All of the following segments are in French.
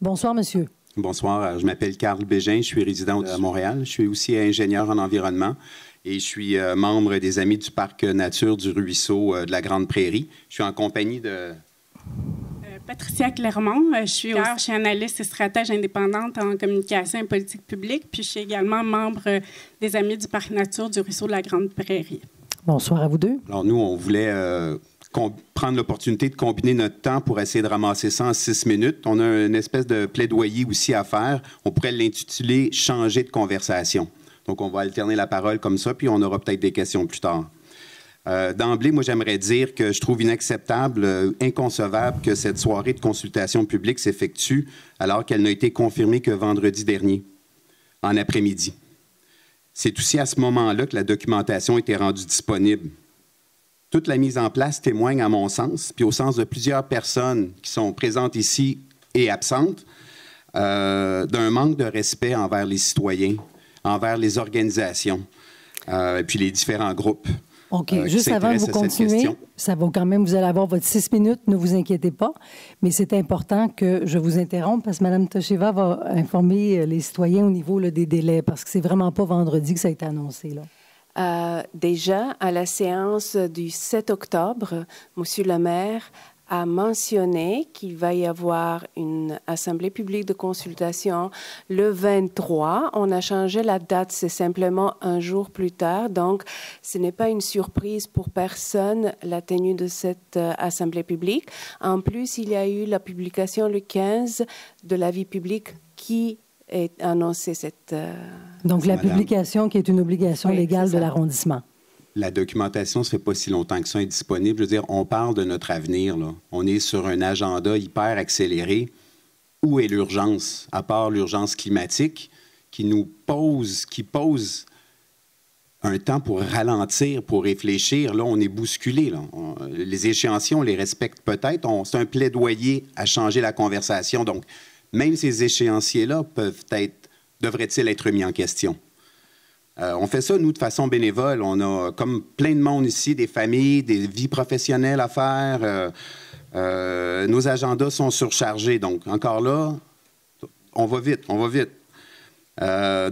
Bonsoir, monsieur. Bonsoir, je m'appelle Carl Bégin, je suis résident à Montréal. Je suis aussi ingénieur en environnement et je suis euh, membre des Amis du Parc Nature du Ruisseau euh, de la Grande Prairie. Je suis en compagnie de... Euh, Patricia Clermont, je suis, je suis analyste et stratège indépendante en communication et politique publique, puis je suis également membre des Amis du Parc Nature du Ruisseau de la Grande Prairie. Bonsoir à vous deux. Alors nous, on voulait prendre l'opportunité de combiner notre temps pour essayer de ramasser ça en six minutes. On a une espèce de plaidoyer aussi à faire. On pourrait l'intituler Changer de conversation. Donc, on va alterner la parole comme ça, puis on aura peut-être des questions plus tard. Euh, d'emblée, moi, j'aimerais dire que je trouve inacceptable, euh, inconcevable que cette soirée de consultation publique s'effectue alors qu'elle n'a été confirmée que vendredi dernier, en après-midi. C'est aussi à ce moment-là que la documentation était rendue disponible. Toute la mise en place témoigne, à mon sens, puis au sens de plusieurs personnes qui sont présentes ici et absentes, euh, d'un manque de respect envers les citoyens, envers les organisations, euh, et puis les différents groupes. OK. Euh, Juste avant de vous continuer, ça va quand même, vous allez avoir votre six minutes, ne vous inquiétez pas. Mais c'est important que je vous interrompe parce que Mme Tosheva va informer les citoyens au niveau des délais parce que c'est vraiment pas vendredi que ça a été annoncé. Là. Euh, déjà, à la séance du 7 octobre, Monsieur le maire a mentionné qu'il va y avoir une assemblée publique de consultation le 23. On a changé la date, c'est simplement un jour plus tard. Donc, ce n'est pas une surprise pour personne la tenue de cette euh, assemblée publique. En plus, il y a eu la publication le 15 de l'avis public qui est annoncé cette. Euh, Donc, la publication qui est une obligation légale de l'arrondissement. La documentation, ça fait pas si longtemps que ça est disponible. Je veux dire, on parle de notre avenir. Là. On est sur un agenda hyper accéléré. Où est l'urgence, à part l'urgence climatique, qui nous pose, qui pose un temps pour ralentir, pour réfléchir. Là, on est bousculé. Là. les échéanciers, on les respecte peut-être. C'est un plaidoyer à changer la conversation. Donc, même ces échéanciers-là peuvent être, devraient-ils être mis en question? Euh, on fait ça, nous, de façon bénévole. On a, comme plein de monde ici, des familles, des vies professionnelles à faire. Euh, euh, nos agendas sont surchargés. Donc, encore là, on va vite, on va vite.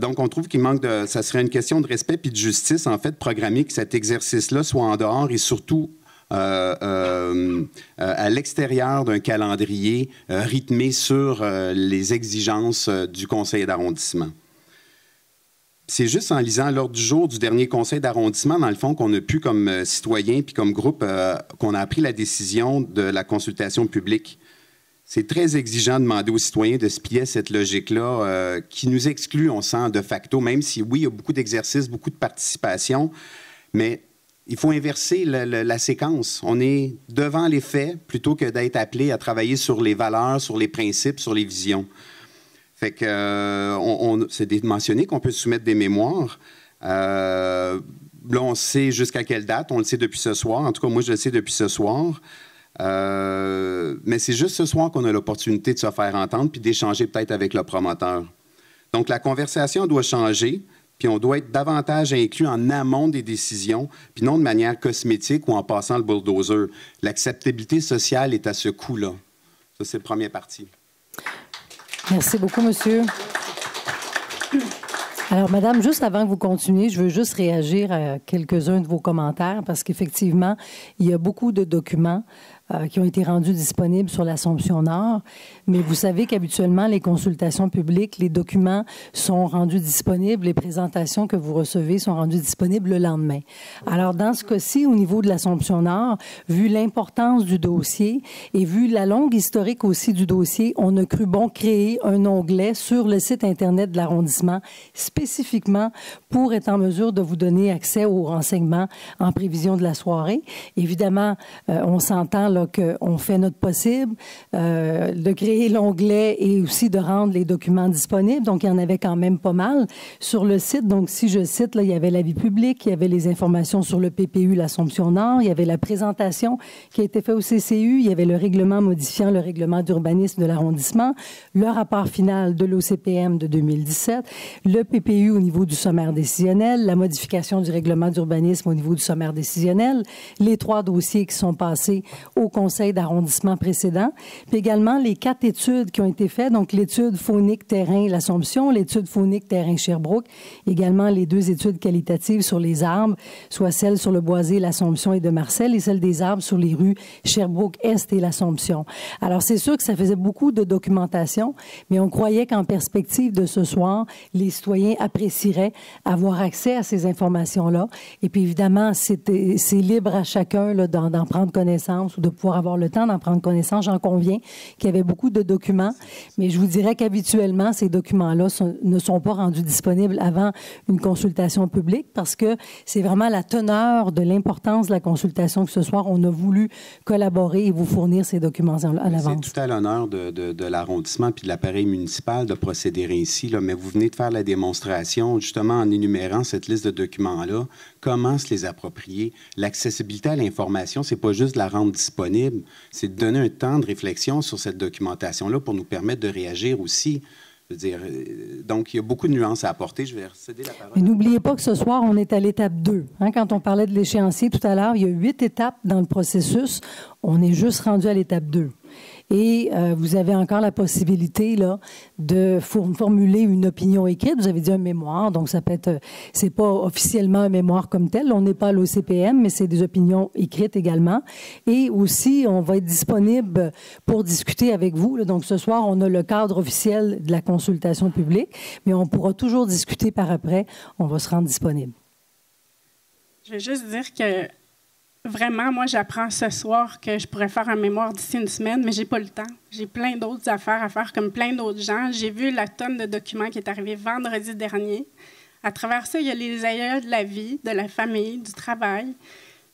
donc, on trouve qu'il manque de. Ça serait une question de respect et de justice, en fait, de programmer que cet exercice-là soit en dehors et surtout à l'extérieur d'un calendrier euh, rythmé sur les exigences du conseil d'arrondissement. C'est juste en lisant l'ordre du jour du dernier conseil d'arrondissement, dans le fond, qu'on a pu, comme citoyen puis comme groupe, qu'on a pris la décision de la consultation publique. C'est très exigeant de demander aux citoyens de se plier à cette logique-là qui nous exclut, on sent, de facto, même si, oui, il y a beaucoup d'exercices, beaucoup de participation, mais il faut inverser la séquence. On est devant les faits plutôt que d'être appelé à travailler sur les valeurs, sur les principes, sur les visions. Fait que euh, c'est mentionné qu'on peut soumettre des mémoires. Euh, là, on sait jusqu'à quelle date. On le sait depuis ce soir. En tout cas, moi, je le sais depuis ce soir. Euh, mais c'est juste ce soir qu'on a l'opportunité de se faire entendre puis d'échanger peut-être avec le promoteur. Donc, la conversation doit changer puis on doit être davantage inclus en amont des décisions, puis non de manière cosmétique ou en passant le bulldozer. L'acceptabilité sociale est à ce coût-là. Ça, c'est le premier parti. Merci beaucoup, monsieur. Alors, Madame, juste avant que vous continuiez, je veux juste réagir à quelques-uns de vos commentaires parce qu'effectivement, il y a beaucoup de documents euh, qui ont été rendus disponibles sur l'Assomption Nord. Mais vous savez qu'habituellement, les consultations publiques, les documents sont rendus disponibles, les présentations que vous recevez sont rendues disponibles le lendemain. Alors, dans ce cas-ci, au niveau de l'Assomption Nord, vu l'importance du dossier et vu la longue historique aussi du dossier, on a cru bon créer un onglet sur le site Internet de l'arrondissement spécifiquement pour être en mesure de vous donner accès aux renseignements en prévision de la soirée. Évidemment, euh, on s'entend qu'on fait notre possible euh, de créer l'onglet et aussi de rendre les documents disponibles. Donc, il y en avait quand même pas mal sur le site. Donc, si je cite, là, il y avait l'avis public, il y avait les informations sur le PPU, l'Assomption Nord, il y avait la présentation qui a été faite au CCU, il y avait le règlement modifiant le règlement d'urbanisme de l'arrondissement, le rapport final de l'OCPM de 2017, le PPU au niveau du sommaire décisionnel, la modification du règlement d'urbanisme au niveau du sommaire décisionnel, les trois dossiers qui sont passés au au conseil d'arrondissement précédent, puis également les quatre études qui ont été faites, donc l'étude faunique terrain l'Assomption, l'étude faunique terrain Sherbrooke, également les deux études qualitatives sur les arbres, soit celle sur le boisé l'Assomption et de Marcel et celle des arbres sur les rues Sherbrooke Est et l'Assomption. Alors c'est sûr que ça faisait beaucoup de documentation, mais on croyait qu'en perspective de ce soir, les citoyens apprécieraient avoir accès à ces informations-là. Et puis évidemment, c'est libre à chacun d'en prendre connaissance ou de pouvoir avoir le temps d'en prendre connaissance. J'en conviens qu'il y avait beaucoup de documents, mais je vous dirais qu'habituellement, ces documents-là ne sont pas rendus disponibles avant une consultation publique parce que c'est vraiment la teneur de l'importance de la consultation que ce soir, on a voulu collaborer et vous fournir ces documents à l'avance. C'est tout à l'honneur de, de, l'arrondissement puis de l'appareil municipal de procéder ainsi, là, mais vous venez de faire la démonstration justement en énumérant cette liste de documents-là comment se les approprier? L'accessibilité à l'information, c'est pas juste de la rendre disponible, c'est de donner un temps de réflexion sur cette documentation-là pour nous permettre de réagir aussi. euh, donc, il y a beaucoup de nuances à apporter. Je vais céder la parole. Mais n'oubliez pas que ce soir, on est à l'étape 2. Hein, quand on parlait de l'échéancier tout à l'heure, il y a huit étapes dans le processus. On est juste rendu à l'étape 2 et euh, vous avez encore la possibilité là de formuler une opinion écrite. Vous avez dit un mémoire, donc ça peut être, euh, c'est pas officiellement un mémoire comme tel. On n'est pas à l'OCPM, mais c'est des opinions écrites également. Et aussi, on va être disponible pour discuter avec vous. Donc ce soir, on a le cadre officiel de la consultation publique, mais on pourra toujours discuter par après. On va se rendre disponible. Je vais juste dire que vraiment, moi, j'apprends ce soir que je pourrais faire un mémoire d'ici une semaine, mais j'ai pas le temps. J'ai plein d'autres affaires à faire, comme plein d'autres gens. J'ai vu la tonne de documents qui est arrivée vendredi dernier. À travers ça, il y a les ailleurs de la vie, de la famille, du travail.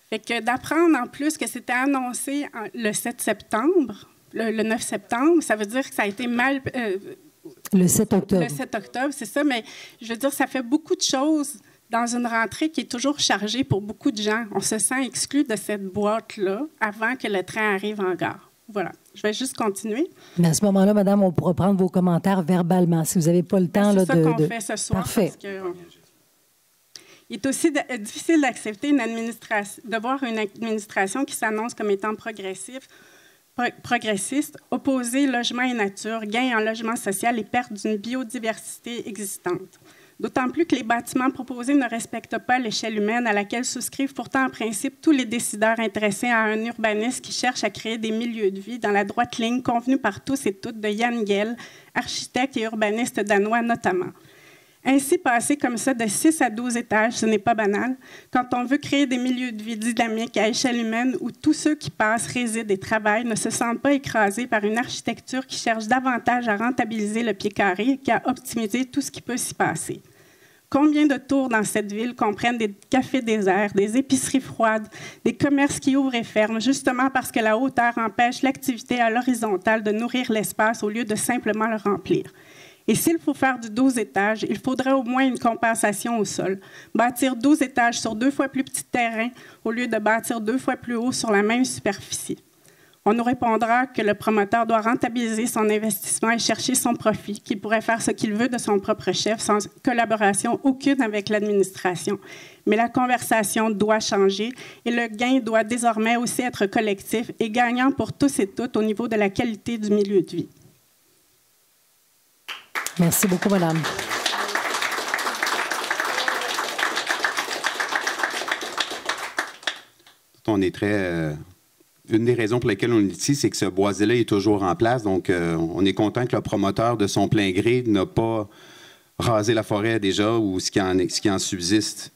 Fait que d'apprendre en plus que c'était annoncé le 7 septembre, le, 9 septembre, ça veut dire que ça a été mal. Euh, le 7 octobre. Le 7 octobre, c'est ça, mais je veux dire, ça fait beaucoup de choses dans une rentrée qui est toujours chargée pour beaucoup de gens. On se sent exclu de cette boîte-là avant que le train arrive en gare. Voilà. Je vais juste continuer. Mais à ce moment-là, madame, on pourra prendre vos commentaires verbalement si vous n'avez pas le ben, temps là, de. C'est ça qu'on fait ce soir. Parfait. il est aussi difficile d'accepter une administration, de voir une administration qui s'annonce comme étant progressif, progressiste, opposer logement et nature, gain en logement social et perte d'une biodiversité existante. D'autant plus que les bâtiments proposés ne respectent pas l'échelle humaine à laquelle souscrivent pourtant en principe tous les décideurs intéressés à un urbanisme qui cherche à créer des milieux de vie dans la droite ligne convenue par tous et toutes de Jan Gell, architecte et urbaniste danois notamment. Ainsi, passer comme ça de 6 à 12 étages, ce n'est pas banal. Quand on veut créer des milieux de vie dynamiques à échelle humaine où tous ceux qui passent, résident et travaillent ne se sentent pas écrasés par une architecture qui cherche davantage à rentabiliser le pied carré qu'à optimiser tout ce qui peut s'y passer. Combien de tours dans cette ville comprennent des cafés déserts, des épiceries froides, des commerces qui ouvrent et ferment, justement parce que la hauteur empêche l'activité à l'horizontale de nourrir l'espace au lieu de simplement le remplir? Et s'il faut faire du 12 étages, il faudrait au moins une compensation au sol. Bâtir 12 étages sur deux fois plus petit terrain au lieu de bâtir deux fois plus haut sur la même superficie. On nous répondra que le promoteur doit rentabiliser son investissement et chercher son profit, qu'il pourrait faire ce qu'il veut de son propre chef sans collaboration aucune avec l'administration. Mais la conversation doit changer et le gain doit désormais aussi être collectif et gagnant pour tous et toutes au niveau de la qualité du milieu de vie. Merci beaucoup, Madame. On est très euh, une des raisons pour lesquelles on est ici, c'est que ce boisé-là est toujours en place. Donc, euh, on est content que le promoteur, de son plein gré, n'a pas rasé la forêt déjà ou ce qui en, ce qui en subsiste.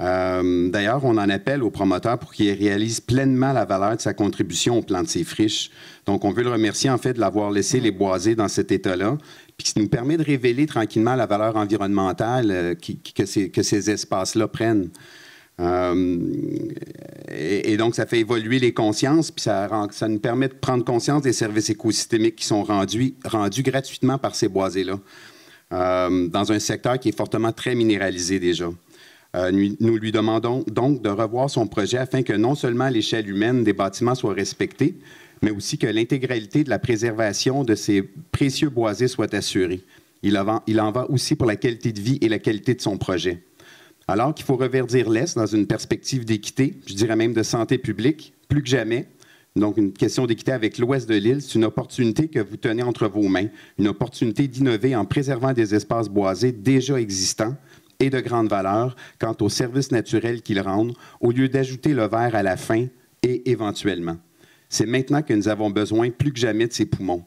Euh, d'ailleurs, on en appelle au promoteur pour qu'il réalise pleinement la valeur de sa contribution au plan de ses friches. Donc, on veut le remercier en fait de l'avoir laissé les boisés dans cet état-là, puis qui nous permet de révéler tranquillement la valeur environnementale euh, que ces, que ces espaces-là prennent. Euh, et, donc, ça fait évoluer les consciences, puis ça, nous permet de prendre conscience des services écosystémiques qui sont rendus, rendus gratuitement par ces boisés-là, euh, dans un secteur qui est fortement très minéralisé déjà. Euh, nous, lui demandons donc de revoir son projet afin que non seulement l'échelle humaine des bâtiments soit respectée, mais aussi que l'intégralité de la préservation de ces précieux boisés soit assurée. il en va aussi pour la qualité de vie et la qualité de son projet. Alors qu'il faut reverdir l'Est dans une perspective d'équité, je dirais même de santé publique, plus que jamais, Donc, une question d'équité avec l'ouest de l'île, c'est une opportunité que vous tenez entre vos mains, une opportunité d'innover en préservant des espaces boisés déjà existants et de grande valeur quant aux services naturels qu'ils rendent, au lieu d'ajouter le verre à la fin et éventuellement. C'est maintenant que nous avons besoin plus que jamais de ces poumons.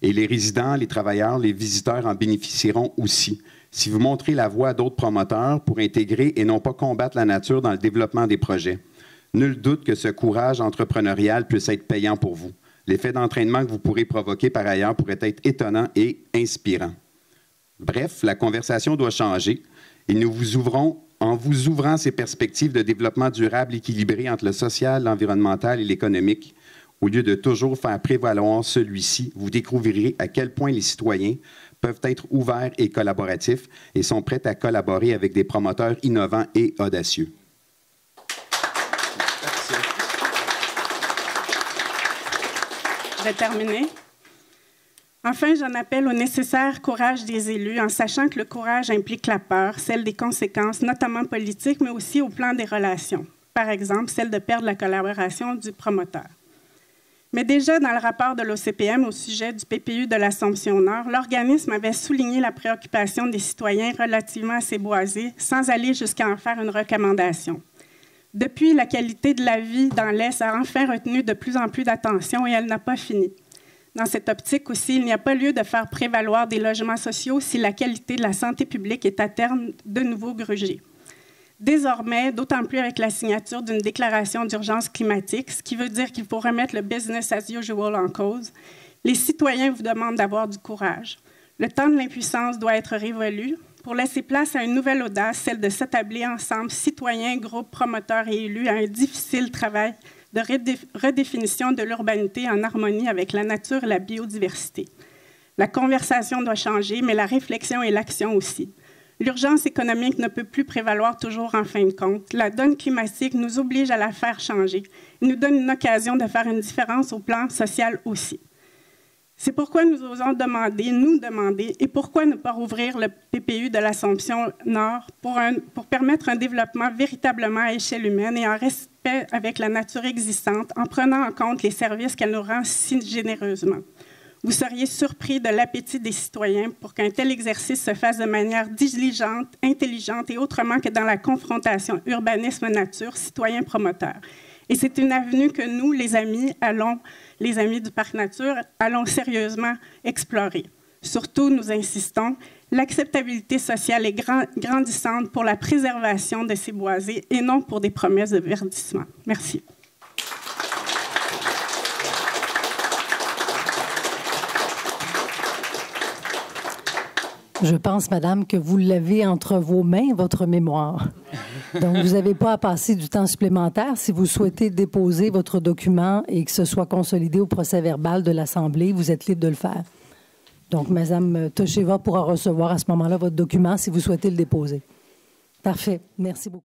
Et les résidents, les travailleurs, les visiteurs en bénéficieront aussi. Si vous montrez la voie à d'autres promoteurs pour intégrer et non pas combattre la nature dans le développement des projets. Nul doute que ce courage entrepreneurial puisse être payant pour vous. L'effet d'entraînement que vous pourrez provoquer par ailleurs pourrait être étonnant et inspirant. Bref, la conversation doit changer et nous vous ouvrons, en vous ouvrant ces perspectives de développement durable équilibré entre le social, l'environnemental et l'économique, au lieu de toujours faire prévaloir celui-ci, vous découvrirez à quel point les citoyens peuvent être ouverts et collaboratifs et sont prêts à collaborer avec des promoteurs innovants et audacieux. Je vais terminer. Enfin, j'en appelle au nécessaire courage des élus, en sachant que le courage implique la peur, celle des conséquences, notamment politiques, mais aussi au plan des relations. Par exemple, celle de perdre la collaboration du promoteur. Mais déjà, dans le rapport de l'OCPM au sujet du PPU de l'Assomption Nord, l'organisme avait souligné la préoccupation des citoyens relativement à ces boisés, sans aller jusqu'à en faire une recommandation. Depuis, la qualité de la vie dans l'Est a enfin retenu de plus en plus d'attention et elle n'a pas fini. Dans cette optique aussi, il n'y a pas lieu de faire prévaloir des logements sociaux si la qualité de la santé publique est à terme de nouveau grugée. Désormais, d'autant plus avec la signature d'une déclaration d'urgence climatique, ce qui veut dire qu'il faut remettre le business as usual en cause, les citoyens vous demandent d'avoir du courage. Le temps de l'impuissance doit être révolu pour laisser place à une nouvelle audace, celle de s'établir ensemble, citoyens, groupes, promoteurs et élus, à un difficile travail de redéfinition de l'urbanité en harmonie avec la nature et la biodiversité. La conversation doit changer, mais la réflexion et l'action aussi. L'urgence économique ne peut plus prévaloir toujours en fin de compte. La donne climatique nous oblige à la faire changer et nous donne une occasion de faire une différence au plan social aussi. C'est pourquoi nous osons demander, nous demander, et pourquoi ne pas rouvrir le PPU de l'Assomption Nord pour, pour permettre un développement véritablement à échelle humaine et en respect avec la nature existante, en prenant en compte les services qu'elle nous rend si généreusement. Vous seriez surpris de l'appétit des citoyens pour qu'un tel exercice se fasse de manière diligente, intelligente et autrement que dans la confrontation urbanisme-nature, citoyen-promoteur. Et c'est une avenue que nous, les amis, allons les amis du Parc Nature, allons sérieusement explorer. Surtout, nous insistons, l'acceptabilité sociale est grandissante pour la préservation de ces boisés et non pour des promesses de verdissement. Merci. Je pense, Madame, que vous l'avez entre vos mains, votre mémoire. Donc, vous n'avez pas à passer du temps supplémentaire. Si vous souhaitez déposer votre document et que ce soit consolidé au procès verbal de l'Assemblée, vous êtes libre de le faire. Donc, Madame Tosheva pourra recevoir à ce moment-là votre document si vous souhaitez le déposer. Parfait. Merci beaucoup.